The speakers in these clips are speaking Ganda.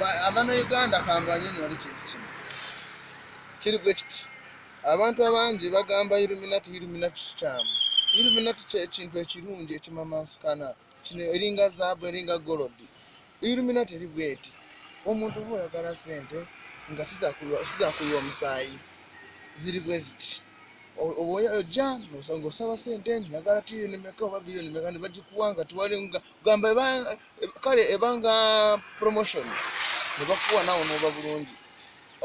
Ba- abanauganda kambanyonyola kintu kino kiri bwe kiti. Abantu abangi bagamba iluminati iluminati kikyamu iluminati kyekintu ekirungi ekimamansikana kino eringa zaabu eringa golodi iluminati eri bweti omuntu oba oyagala sente nga sizakuyiwa omusaayi ziri bwe ziti ojja nosa- ng'osaba sente njagala tiriyoni meka oba biliyoni meka nebagikuwa nga tiwali gamba kale ebanga promotion ne bakuwa nawe noba bulungi.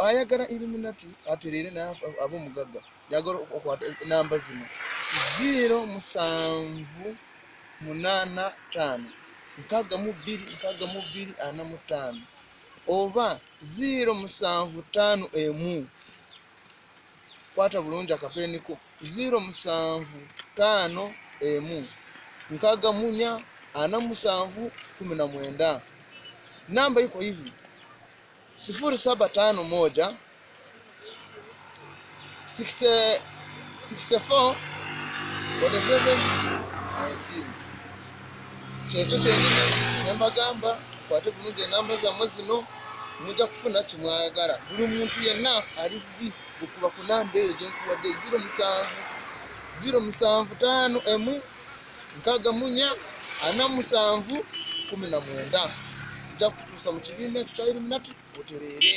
Ayagala iluminati aterere naye af- abe omugagga yagala okwata enamba zino. Ziro musanvu munaana ttaano nkaaga mu bbiri nkaaga mu bbiri ana mu ttaano. Oba ziro musanvu ttaano emu kwata bulungi akapeeniko ziro musanvu 5 emu nkaaga munya ana musanvu kumi na mwenda. Namba iko hivi sifuri saba tano moja 60 64 47 19 kyekyo kyenyine kyembagamba kwate bulungi enamba zammwe zino mujja kufuna kimwagala. Buli muntu yenna ali bubi okuba ku namba eyo gyenkuwadde ziro musanvu ziro musanvu taano emu nkaaga munya ana musanvu kumi na mwenda. Nja kutuusa mu kibiina ekyo kya iluminati otereere